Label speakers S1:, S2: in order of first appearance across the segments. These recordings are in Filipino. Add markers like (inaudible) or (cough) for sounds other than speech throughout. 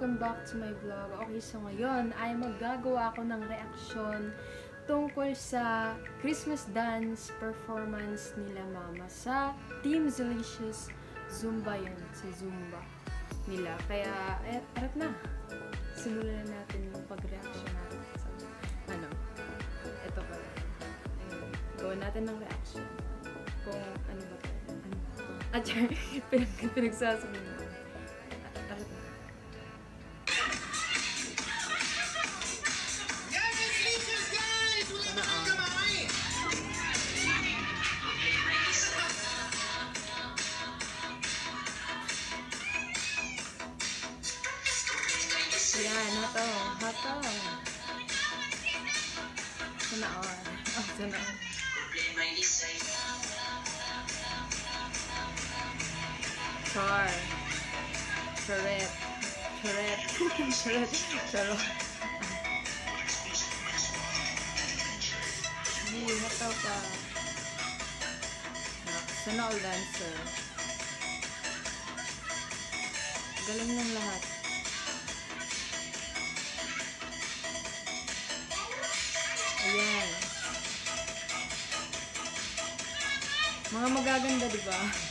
S1: welcome back to my vlog. Okay, so ngayon ay maggagawa ako ng reaksyon tungkol sa Christmas dance performance nila mama sa Team Delicious Zumba yun, sa Zumba nila. Kaya, eh, harap na. Simulan na natin yung pag-reaction natin sa, ano, ito pala. Ayun, gawin natin ng reaction. Kung ano ba? Ano ba to? (laughs) At pinag pinagsasabi
S2: Yan,
S1: hato. Hato. All. Oh, all. Char. Charette. Charette. (laughs) Charette. Charot. Hey, hato pa. Sana all dancer. Galing ng lahat. Mga magaganda, di ba?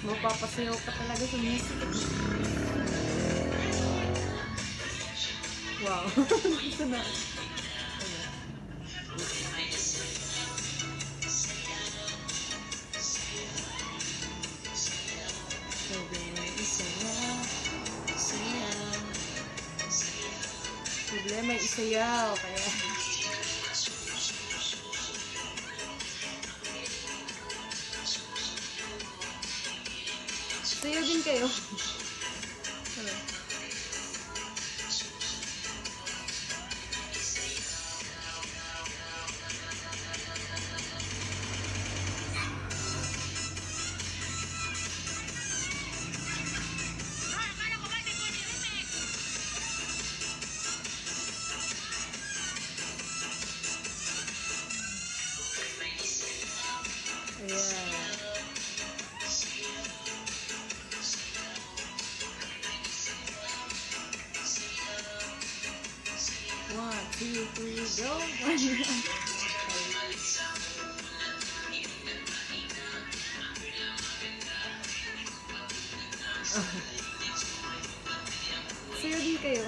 S1: Mapapasayaw ka talaga sa music. Wow. (laughs) Gusto na. Problema isayaw. Problema isayaw, kaya... One, two, three, go. (laughs) Sayo din kayo.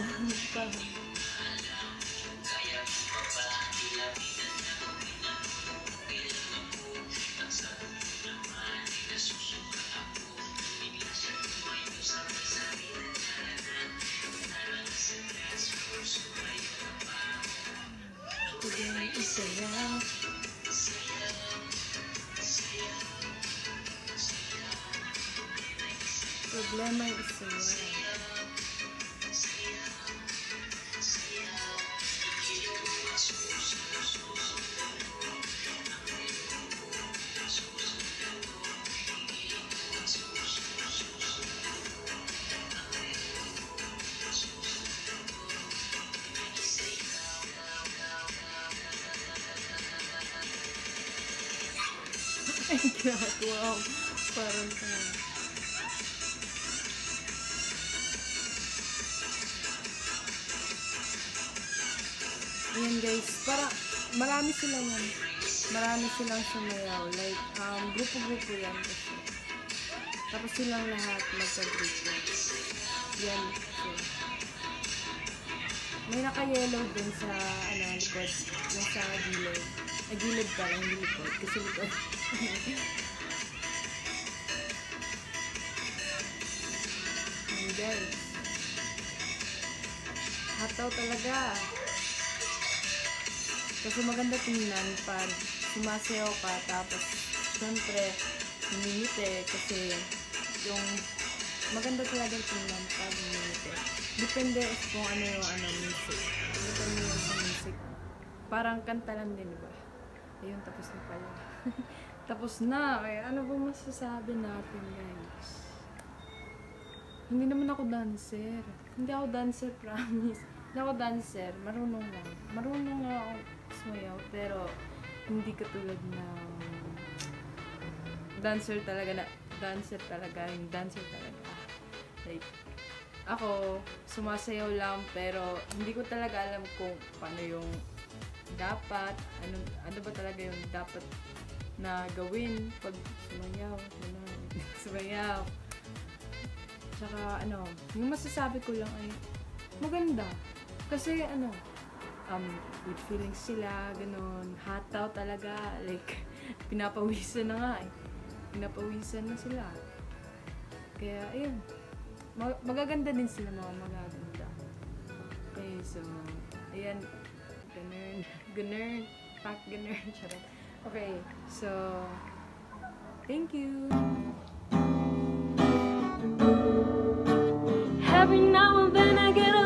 S1: Problema isayaw. Ay, grabe. Wow. Parang uh, Ayan guys, para marami silang marami silang sumayaw. Like, um, grupo-grupo yan kasi. Tapos silang lahat magka-grupo. Yan. So, may naka-yellow dun sa, ano, likod. Yung sa gilid. Ay, gilid pala, hindi likod. Kasi likod. (laughs) Ayan guys. Hataw talaga. Kasi maganda tingnan pag sumasayaw ka tapos syempre minute eh, kasi yung maganda talaga tingnan pag minute. Depende kung ano yung ano music. Depende yung sa music.
S3: Parang kanta lang din, diba? Ayun, tapos na pala. (laughs) tapos na. Ay, ano ba masasabi natin, guys? Hindi naman ako dancer. Hindi ako dancer, promise. Hindi ako dancer. Marunong lang. Marunong lang ako sumayaw. Pero, hindi katulad na dancer talaga na dancer talaga, yung dancer talaga. Like, ako, sumasayaw lang, pero hindi ko talaga alam kung paano yung dapat, ano, ano ba talaga yung dapat na gawin pag sumayaw, ano, (laughs) sumayaw. Tsaka, ano, yung masasabi ko lang ay, maganda. Kasi ano, um, good feelings sila, ganun. Hot out talaga. Like, (laughs) pinapawisan na nga eh. Pinapawisan na sila. Kaya, ayun. Mag magaganda din sila mga magaganda. Okay, so, ayan. Ganun. (laughs) Ganun. Pack ganun. (laughs) Charot. Okay, so, thank you.
S1: Every now and then I get a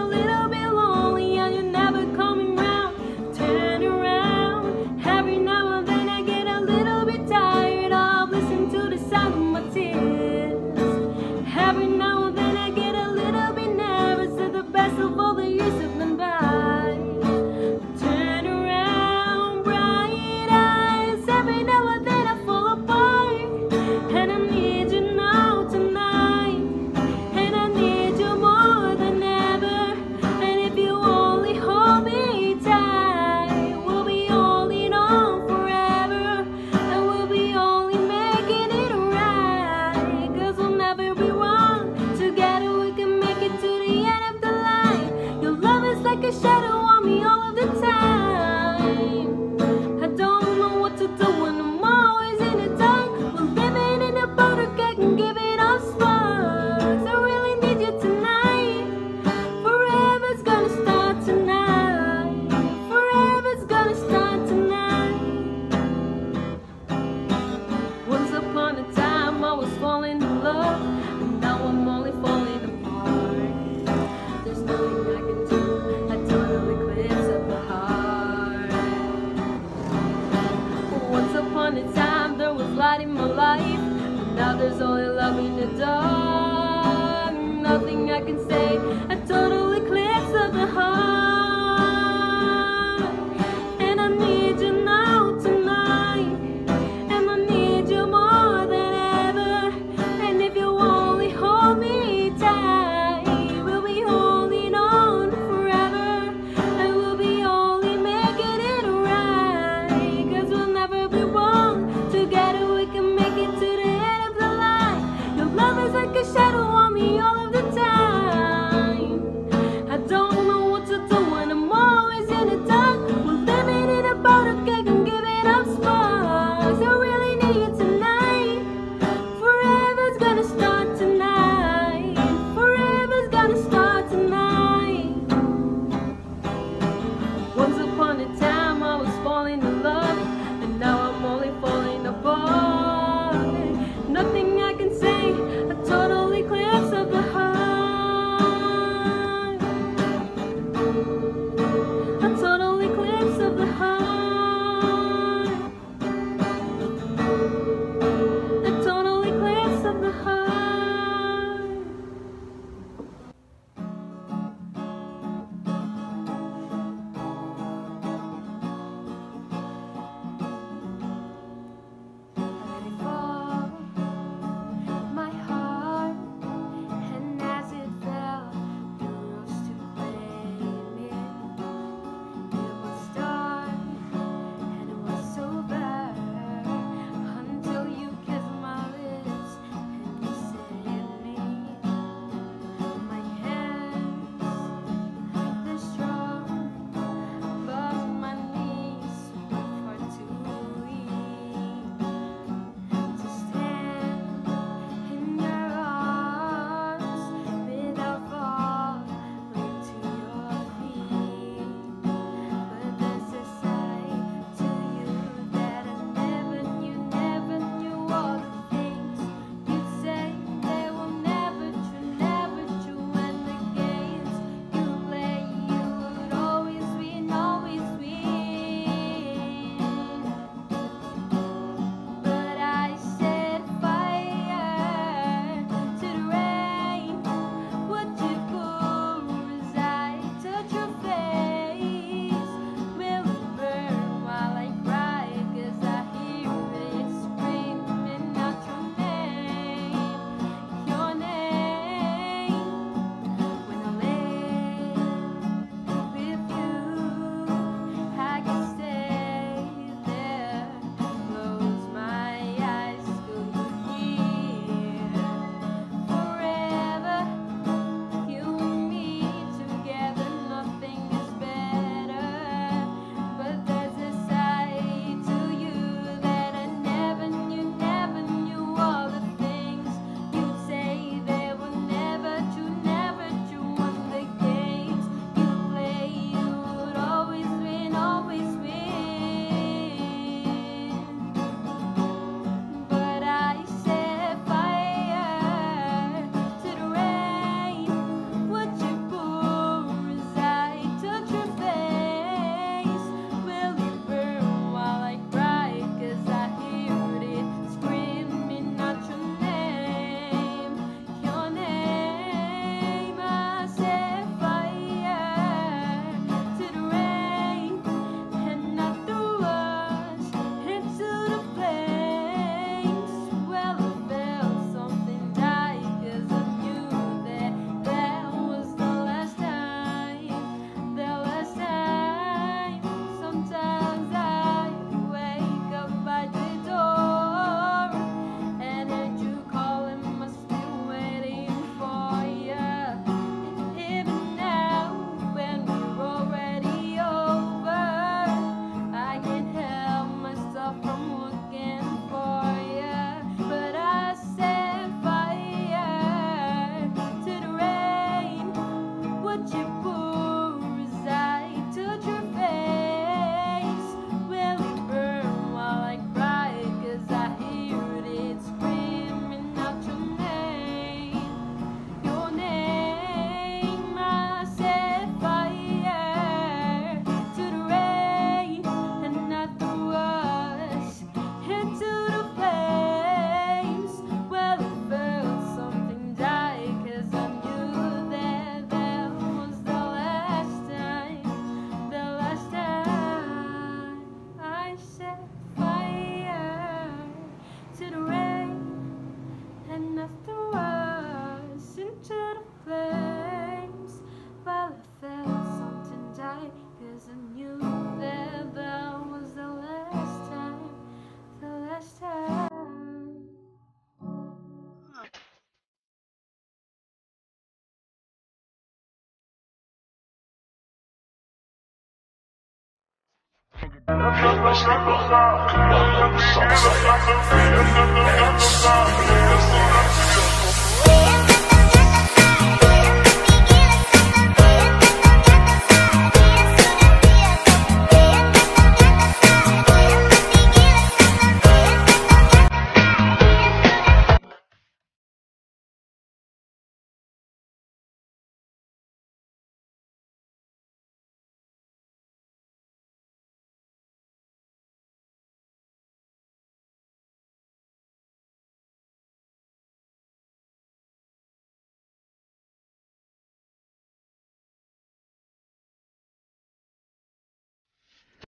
S1: Cause